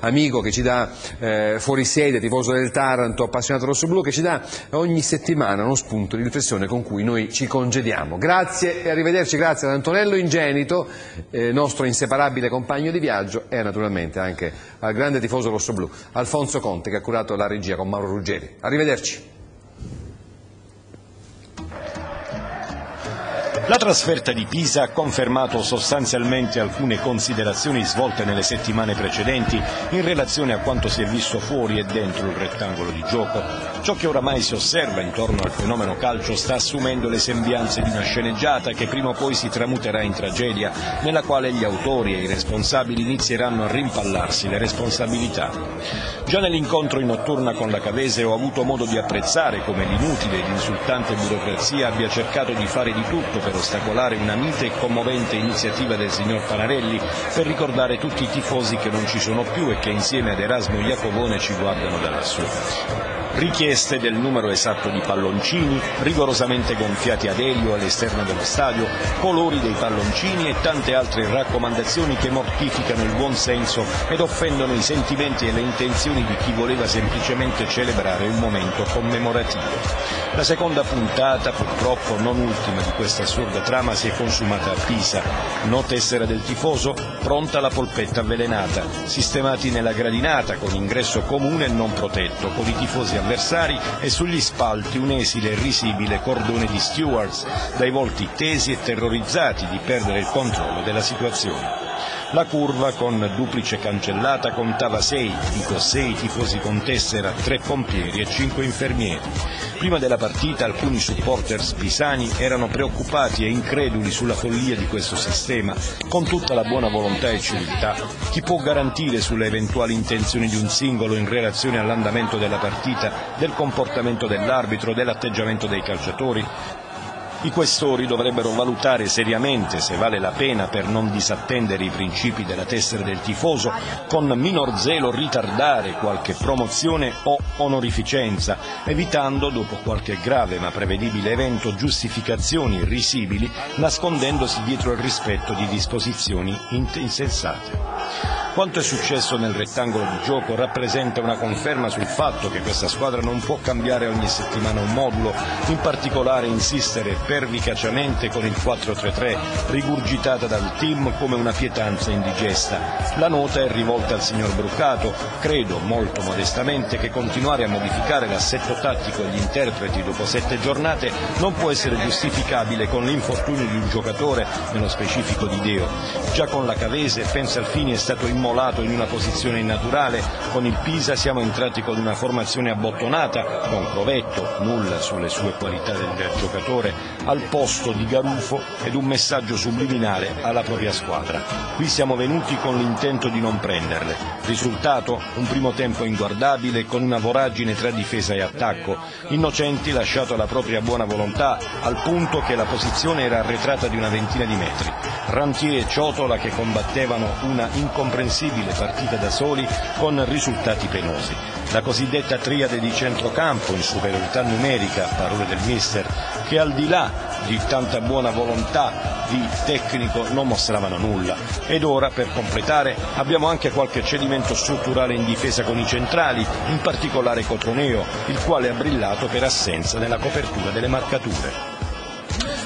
amico che ci dà eh, fuori sede, tifoso del Taranto, appassionato rossoblu, che ci dà ogni settimana uno spunto di riflessione con cui noi ci congediamo. Grazie e arrivederci, grazie ad Antonello Ingenito, eh, nostro inseparabile compagno di viaggio e naturalmente anche al grande tifoso rossoblu, Alfonso Conte che ha curato la regia con Mauro Ruggeri. Arrivederci. La trasferta di Pisa ha confermato sostanzialmente alcune considerazioni svolte nelle settimane precedenti in relazione a quanto si è visto fuori e dentro il rettangolo di gioco. Ciò che oramai si osserva intorno al fenomeno calcio sta assumendo le sembianze di una sceneggiata che prima o poi si tramuterà in tragedia, nella quale gli autori e i responsabili inizieranno a rimpallarsi le responsabilità. Già nell'incontro in notturna con la Cavese ho avuto modo di apprezzare come l'inutile ed insultante burocrazia abbia cercato di fare di tutto per ostacolare una mite e commovente iniziativa del signor Panarelli per ricordare tutti i tifosi che non ci sono più e che insieme ad Erasmo Iacovone ci guardano da lassù richieste del numero esatto di palloncini, rigorosamente gonfiati ad elio all'esterno dello stadio, colori dei palloncini e tante altre raccomandazioni che mortificano il buon senso ed offendono i sentimenti e le intenzioni di chi voleva semplicemente celebrare un momento commemorativo. La seconda puntata, purtroppo non ultima di questa assurda trama, si è consumata a Pisa. No tessera del tifoso, pronta la polpetta avvelenata, sistemati nella gradinata con ingresso comune e non protetto, con i tifosi avversari e sugli spalti un esile e risibile cordone di stewards, dai volti tesi e terrorizzati di perdere il controllo della situazione. La curva con duplice cancellata contava sei, dico sei tifosi con tessera, tre pompieri e cinque infermieri. Prima della partita alcuni supporters pisani erano preoccupati e increduli sulla follia di questo sistema, con tutta la buona volontà e civiltà. Chi può garantire sulle eventuali intenzioni di un singolo in relazione all'andamento della partita, del comportamento dell'arbitro, dell'atteggiamento dei calciatori? I questori dovrebbero valutare seriamente se vale la pena, per non disattendere i principi della tessera del tifoso, con minor zelo ritardare qualche promozione o onorificenza, evitando, dopo qualche grave ma prevedibile evento, giustificazioni risibili, nascondendosi dietro il rispetto di disposizioni insensate. Quanto è successo nel rettangolo di gioco rappresenta una conferma sul fatto che questa squadra non può cambiare ogni settimana un modulo, in particolare insistere pervicacemente con il 4-3-3, rigurgitata dal team come una pietanza indigesta. La nota è rivolta al signor Brucato, credo molto modestamente che continuare a modificare l'assetto tattico e gli interpreti dopo sette giornate non può essere giustificabile con l'infortunio di un giocatore, nello specifico di Deo. Già con la Cavese Pensa Alfini è stato immolato immolato in una posizione innaturale, con il Pisa siamo entrati con una formazione abbottonata, con Crovetto, nulla sulle sue qualità del giocatore, al posto di Garufo ed un messaggio subliminale alla propria squadra. Qui siamo venuti con l'intento di non prenderle. Risultato? Un primo tempo inguardabile con una voragine tra difesa e attacco. Innocenti lasciato alla propria buona volontà, al punto che la posizione era arretrata di una ventina di metri. Rantier e Ciotola che combattevano una incomprensibile possibile partita da soli con risultati penosi. La cosiddetta triade di centrocampo in superiorità numerica, parole del mister, che al di là di tanta buona volontà di tecnico non mostravano nulla. Ed ora, per completare, abbiamo anche qualche cedimento strutturale in difesa con i centrali, in particolare Cotroneo, il quale ha brillato per assenza nella copertura delle marcature.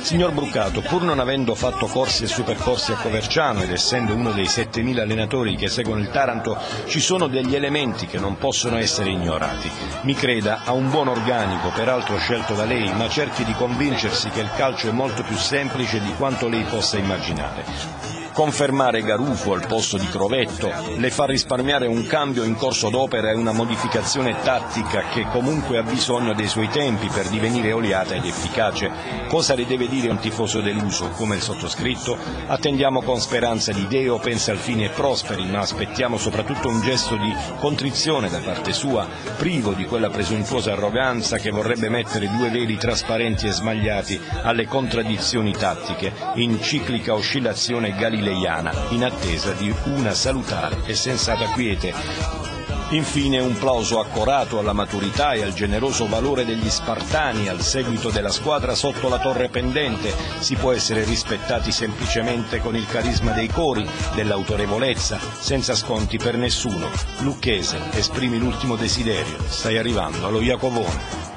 Signor Brucato, pur non avendo fatto corsi e supercorsi a Coverciano ed essendo uno dei 7.000 allenatori che seguono il Taranto, ci sono degli elementi che non possono essere ignorati. Mi creda, ha un buon organico, peraltro scelto da lei, ma cerchi di convincersi che il calcio è molto più semplice di quanto lei possa immaginare. Confermare Garufo al posto di Crovetto le fa risparmiare un cambio in corso d'opera e una modificazione tattica che comunque ha bisogno dei suoi tempi per divenire oliata ed efficace. Cosa le deve dire un tifoso deluso come il sottoscritto? Attendiamo con speranza di Deo, pensa al fine prosperi, ma aspettiamo soprattutto un gesto di contrizione da parte sua, privo di quella presuntuosa arroganza che vorrebbe mettere due veli trasparenti e smagliati alle contraddizioni tattiche, in ciclica oscillazione galileiana, in attesa di una salutare e sensata quiete Infine un plauso accorato alla maturità e al generoso valore degli spartani al seguito della squadra sotto la torre pendente. Si può essere rispettati semplicemente con il carisma dei cori, dell'autorevolezza, senza sconti per nessuno. Lucchese, esprimi l'ultimo desiderio, stai arrivando allo Iacovone.